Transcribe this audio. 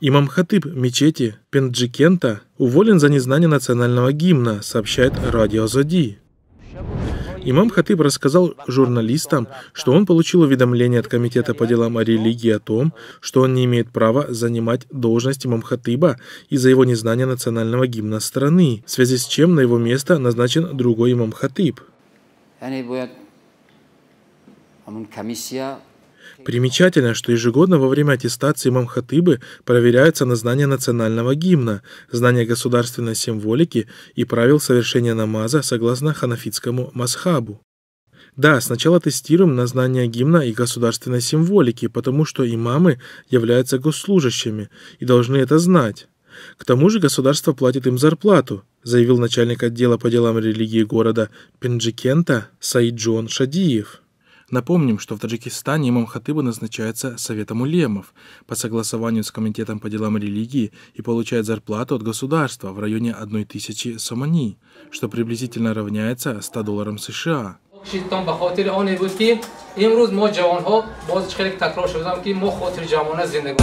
Имам Хатыб мечети Пенджикента уволен за незнание национального гимна, сообщает радио Зади. Имам Хатыб рассказал журналистам, что он получил уведомление от Комитета по делам о религии о том, что он не имеет права занимать должность имам Хатыба из-за его незнания национального гимна страны, в связи с чем на его место назначен другой имам Хатыб. Примечательно, что ежегодно во время аттестации имам Хатыбы проверяется на знание национального гимна, знание государственной символики и правил совершения намаза согласно ханафитскому масхабу. Да, сначала тестируем на знание гимна и государственной символики, потому что имамы являются госслужащими и должны это знать. К тому же государство платит им зарплату, заявил начальник отдела по делам религии города Пенджикента Саиджон Шадиев. Напомним, что в Таджикистане имам Хатыба назначается Советом улемов по согласованию с Комитетом по делам религии и получает зарплату от государства в районе 1000 сомани, что приблизительно равняется 100 долларам США. зинда